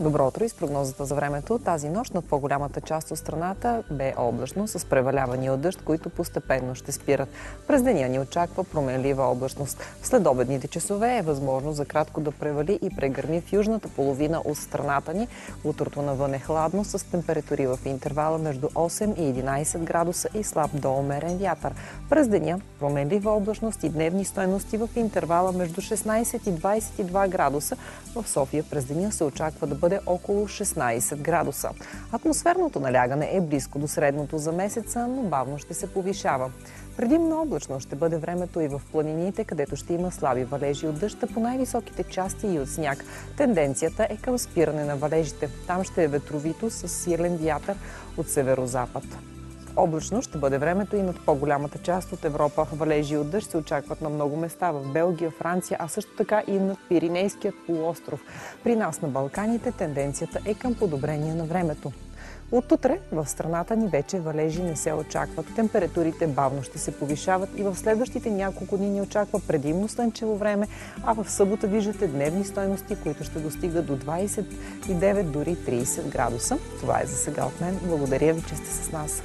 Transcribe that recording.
Добро утро и с прогнозата за времето. Тази нощ над по-голямата част от страната бе облачно с превалявания от дъжд, които постепенно ще спират. През деня ни очаква променлива облачност. След обедните часове е възможно за кратко да превали и прегърми в южната половина от страната ни. Утрото навън е хладно с температури в интервала между 8 и 11 градуса и слаб до умерен вятър. През деня променлива облачност и дневни стоености в интервала между 16 и 22 градуса. В София през деня се очаква да бъде около 16 градуса. Атмосферното налягане е близко до средното за месеца, но бавно ще се повишава. Предимно облачно ще бъде времето и в планините, където ще има слаби валежи от дъжда по най-високите части и от сняг. Тенденцията е към спиране на валежите. Там ще е ветровито с силен вятър от северо-запад. Облачно ще бъде времето и над по-голямата част от Европа. Валежи от дъжд се очакват на много места в Белгия, Франция, а също така и над Пиринейският полуостров. При нас на Балканите тенденцията е към подобрение на времето. От утре в страната ни вече валежи не се очакват. Температурите бавно ще се повишават и в следващите няколко дни ни очаква предимно слънчево време, а в събота виждате дневни стойности, които ще достигат до 29, дори 30 градуса. Това е за сега от мен. Благодаря ви, че сте с нас.